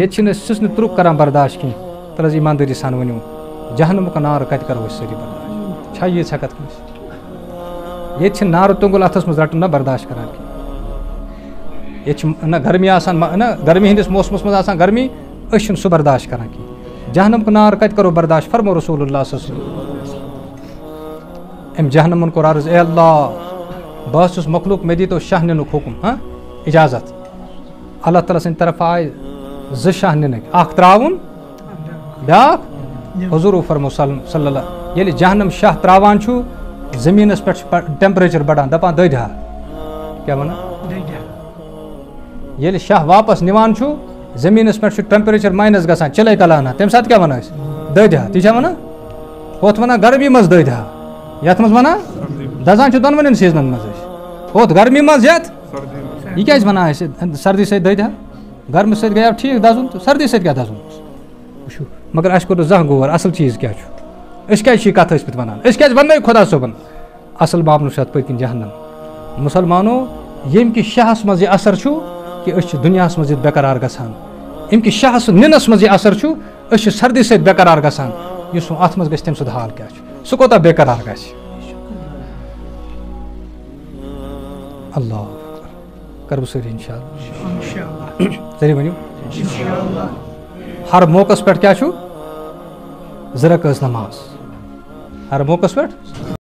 یہ سٕژنہِ ترُک کران برداشت کینٛہہ تل حظ جی ایماندٲری سان ؤنِو جہنمُک نار کَتہِ کَرو أسۍ سٲری برداشت۔ چھا ییٖژ ہٮ۪کتھ کٲنٛسہِ ییٚتہِ چھِ نارٕ توٚنٛگُل اَتھَس منٛز نہ برداشت کَران کینٛہہ ییٚتہِ نہ گرمی آسان نہ گرمی ہِنٛدِس موسمَس منٛز آسان گرمی أسۍ چھِنہٕ سُہ برداشت کَران کینٛہہ جہنمُک نار کَتہِ کَرو برداشت۔ فرمو رسوٗل اللہ صٲب أمۍ جہنمَن کوٚر عرض اے اللہ بہٕ حظ چھُس مۄکلوٗک مےٚ دیٖتو شاہ نِنُک حُکُم ہاں؟ اِجازت۔ اللہ تعالیٰ سٕنٛدِ طرفہٕ آے زٕ شاہ نِنٕکۍ اَکھ ترٛاوُن؟ بیٛاکھ حضوٗر فرمو صلی اللہ ییٚلہِ جہنم شاہ ترٛاوان چھُ زٔمیٖنَس پٮ۪ٹھ چھُ ٹٮ۪مپریچَر بَڑان دَپان دٔدۍ ہا کیٛاہ وَنان ییٚلہِ شاہ واپَس نِوان چھُ زٔمیٖنَس پٮ۪ٹھ چھُ ٹٮ۪مپریچَر ماینَس گژھان چِلَے کَلانا۔ تَمہِ ساتہٕ کیٛاہ وَنان أسۍ دٔدۍ ہا تی چھا وَنان ہُتھ وَنان گرمی منٛز دٔدۍ ہا یَتھ منٛز وَنان دَزان چھُ دۄنوٕنٮ۪ن سیٖزنَن منٛز أسۍ ہوٚتھ گرمی منٛز یَتھ یہِ کیٛازِ وَنان اَسہِ سردی سۭتۍ دٔدۍ ہا گرمہٕ سۭتۍ گٔیو ٹھیٖک دَزُن تہٕ سردی سۭتۍ کیٛاہ دَزُن اوس مگر اَسہِ کوٚر نہٕ زانٛہہ غور اَصٕل چیٖز کیٛاہ چھُ أسۍ کیٛازِ چھِ یہِ کَتھ ٲسۍ مٕتۍ وَنان أسۍ کیٛازِ وَننٲیِو خۄدا صٲبَن اَصٕل معاملہٕ چھُ اَتھ پٔتۍ کِنۍ جہنم۔ مُسلمانو ییٚمہِ کہِ شاہَس منٛز یہِ اَثر چھُ کہِ أسۍ چھِ دُنیاہَس منٛز ییٚتہِ بےقرار گژھان اَمہِ کہِ شاہَس نِنَس منٛز یہِ اَثر چھُ أسۍ چھِ سردی سۭتۍ بےقرار گژھان یُس وۄنۍ اَتھ منٛز گژھِ تَمہِ سُنٛد حال کیٛاہ چھُ سُہ کوتاہ بے گژھِ اللہ۔ کَرٕ بہٕ سٲری اِنشاء اللہ سٲری ؤنِو ہر موقعس پٮ۪ٹھ کیٛاہ چھُ زٕ رَکٲژ نماز۔ ہر موقعس پٮ۪ٹھ